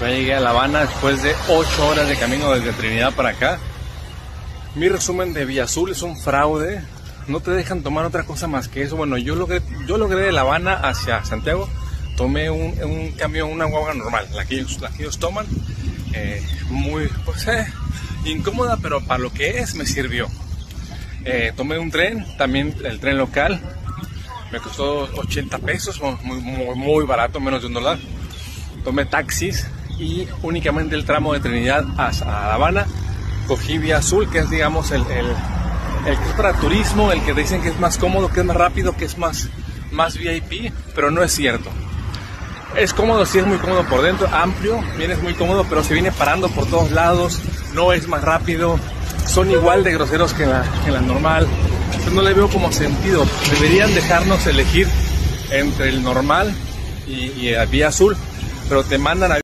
Llegué a La Habana después de 8 horas de camino desde Trinidad para acá. Mi resumen de Vía Azul es un fraude. No te dejan tomar otra cosa más que eso. Bueno, yo logré, yo logré de La Habana hacia Santiago. Tomé un, un camión, una guagua normal, la que ellos, la que ellos toman. Eh, muy, pues, eh, incómoda, pero para lo que es me sirvió. Eh, tomé un tren, también el tren local. Me costó 80 pesos, muy, muy, muy barato, menos de un dólar. Tomé taxis y únicamente el tramo de Trinidad a, La Habana cogí vía azul, que es digamos el, el, que es para turismo, el que dicen que es más cómodo, que es más rápido, que es más, más VIP, pero no es cierto. Es cómodo, sí es muy cómodo por dentro, amplio, bien es muy cómodo, pero se viene parando por todos lados, no es más rápido, son igual de groseros que la, que la normal. No le veo como sentido. Deberían dejarnos elegir entre el normal y, y el vía azul, pero te mandan a